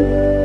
Música